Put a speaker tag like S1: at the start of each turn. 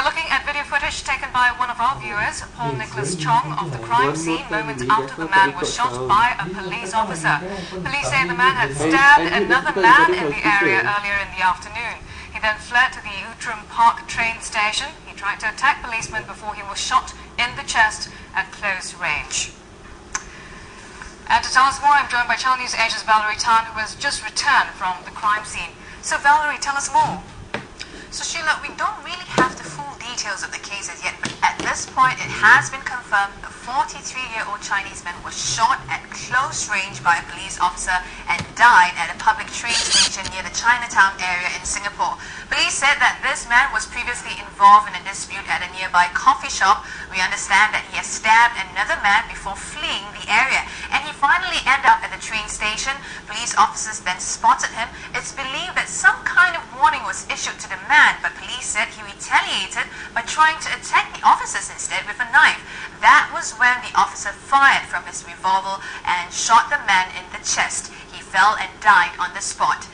S1: You're looking at video footage taken by one of our viewers, Paul Nicholas Chong, of the crime scene moments after the man was shot by a police officer. Police say the man had stabbed another man in the area earlier in the afternoon. He then fled to the Outram Park train station. He tried to attack policemen before he was shot in the chest at close range. And to tell us more, I'm joined by Channel News Asia's Valerie Tan, who has just returned from the crime scene. So, Valerie, tell us more.
S2: So, Sheila, we don't details of the cases yet, but at this point, it has been confirmed a 43-year-old Chinese man was shot at close range by a police officer and died at a public train station near the Chinatown area in Singapore. Police said that this man was previously involved in a dispute at a nearby coffee shop. We understand that he has stabbed another man before fleeing the area, and he finally ended up at the train station. Police officers then spotted him. It's believed that some kind of warning was issued to the man, but said he retaliated by trying to attack the officers instead with a knife. That was when the officer fired from his revolver and shot the man in the chest. He fell and died on the spot.